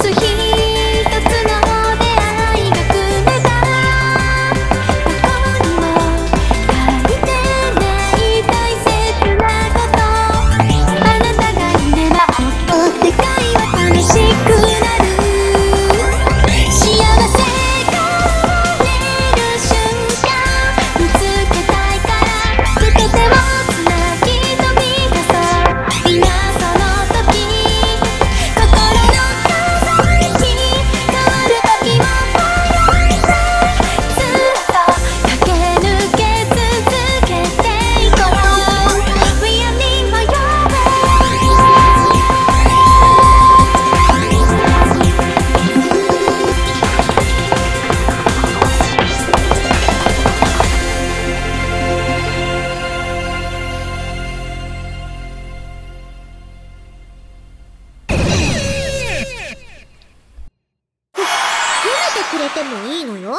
つ日てもいいのよ。